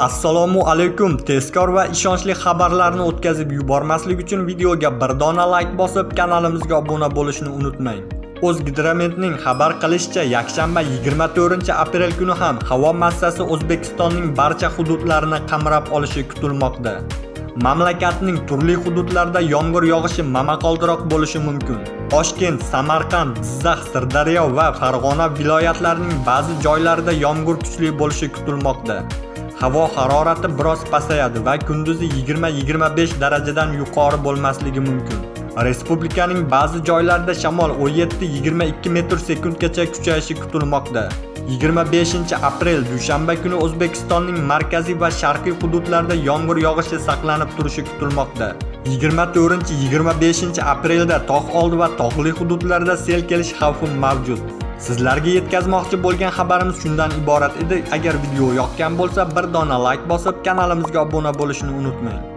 Assalomu alaykum. Tezkor va ishonchli xabarlarni o'tkazib yubormaslik uchun videoga bir dona like bosib, kanalimizga obuna bo'lishni unutmang. O'zgidrometning xabar qilishicha, yakshanba 24-aprel kuni ham havo massasi O'zbekistonning barcha hududlarini qamrab olishi kutilmoqda. Mamlakatning turli hududlarida yomg'ir yog'ishi momaqaldiroq bo'lishi mumkin. Toshkent, Samarqand, Jizzax, Sirdaryo va Farg'ona viloyatlarining ba'zi joylarida yomg'ir kuchli bo'lishi kutilmoqda. Havo harorati biroz pasayadi va kunduzi 20-25 darajadan yuqori bo'lmasligi mumkin. Respublikaning ba'zi joylarida shamol 17-22 metr sekundgacha kuchayishi kutilmoqda. 25-aprel dushanba kuni O'zbekistonning markaziy va sharqiy hududlarida yomg'ir yog'ishi saqlanib turishi kutilmoqda. 24-25-aprelda tog' oldi va tog'li hududlarda sel kelish xavfi mavjud. Sizlarga yetkazmoqchi bo'lgan xabarimiz shundan iborat edi. Agar video yoqgan bo'lsa, bir dona like bosib, kanalimizga obuna bo'lishni unutmang.